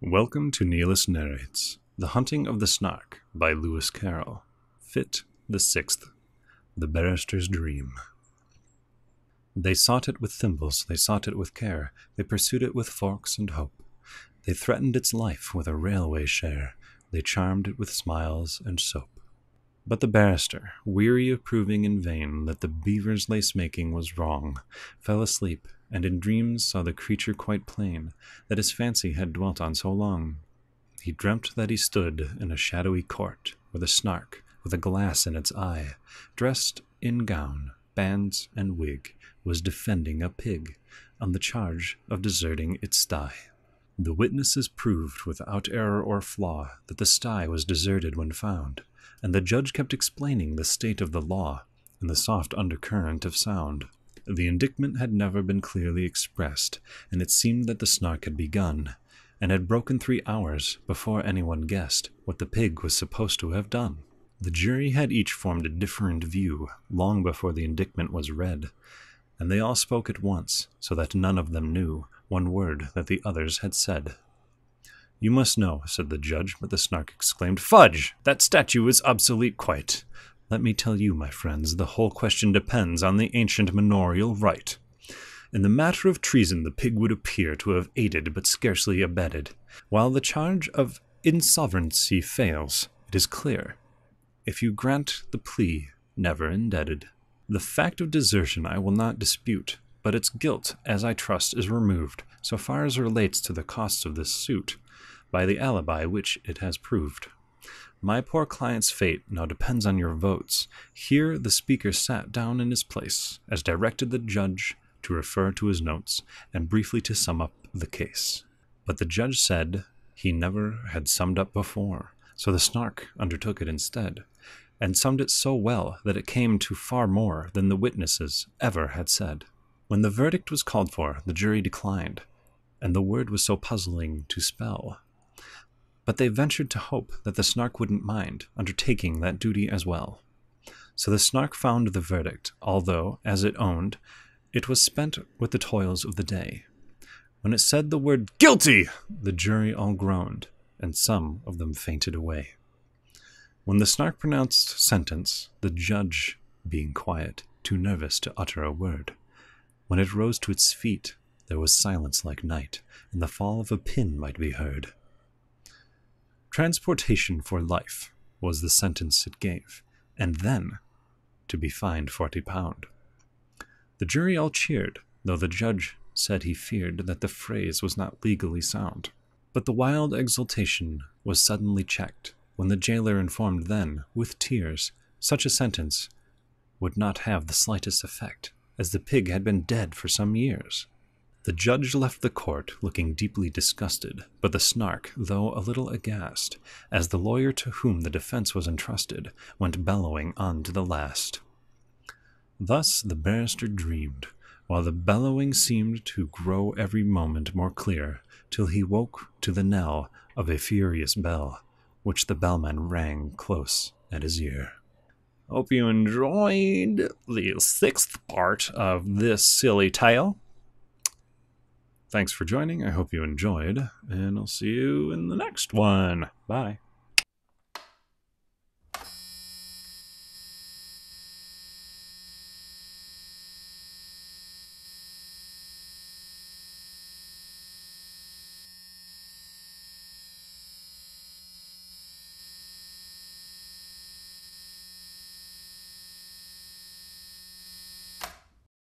Welcome to Neilist Narrates The Hunting of the Snark by Lewis Carroll. Fit the Sixth The Barrister's Dream. They sought it with thimbles, they sought it with care, they pursued it with forks and hope. They threatened its life with a railway share, they charmed it with smiles and soap. But the barrister, weary of proving in vain that the beaver's lace making was wrong, fell asleep, and in dreams saw the creature quite plain that his fancy had dwelt on so long. He dreamt that he stood in a shadowy court, with a snark, with a glass in its eye, dressed in gown, bands, and wig, was defending a pig on the charge of deserting its sty. The witnesses proved without error or flaw that the sty was deserted when found, and the judge kept explaining the state of the law in the soft undercurrent of sound. The indictment had never been clearly expressed, and it seemed that the snark had begun, and had broken three hours before anyone guessed what the pig was supposed to have done. The jury had each formed a different view long before the indictment was read, and they all spoke at once, so that none of them knew one word that the others had said. You must know, said the judge, but the snark exclaimed, Fudge! That statute is obsolete quite. Let me tell you, my friends, the whole question depends on the ancient manorial right. In the matter of treason, the pig would appear to have aided but scarcely abetted. While the charge of insolvency fails, it is clear. If you grant the plea, never indebted. The fact of desertion I will not dispute, but its guilt, as I trust, is removed, so far as relates to the costs of this suit, by the alibi which it has proved. My poor client's fate now depends on your votes. Here the speaker sat down in his place, as directed the judge to refer to his notes, and briefly to sum up the case. But the judge said he never had summed up before, so the snark undertook it instead, and summed it so well that it came to far more than the witnesses ever had said. When the verdict was called for, the jury declined, and the word was so puzzling to spell but they ventured to hope that the Snark wouldn't mind undertaking that duty as well. So the Snark found the verdict, although, as it owned, it was spent with the toils of the day. When it said the word guilty, the jury all groaned, and some of them fainted away. When the Snark pronounced sentence, the judge, being quiet, too nervous to utter a word, when it rose to its feet, there was silence like night, and the fall of a pin might be heard. Transportation for life was the sentence it gave, and then to be fined forty pound. The jury all cheered, though the judge said he feared that the phrase was not legally sound. But the wild exultation was suddenly checked when the jailer informed then, with tears, such a sentence would not have the slightest effect, as the pig had been dead for some years. The judge left the court looking deeply disgusted, but the snark, though a little aghast, as the lawyer to whom the defense was entrusted went bellowing on to the last. Thus the barrister dreamed, while the bellowing seemed to grow every moment more clear, till he woke to the knell of a furious bell, which the bellman rang close at his ear. Hope you enjoyed the sixth part of this silly tale. Thanks for joining. I hope you enjoyed, and I'll see you in the next one. Bye.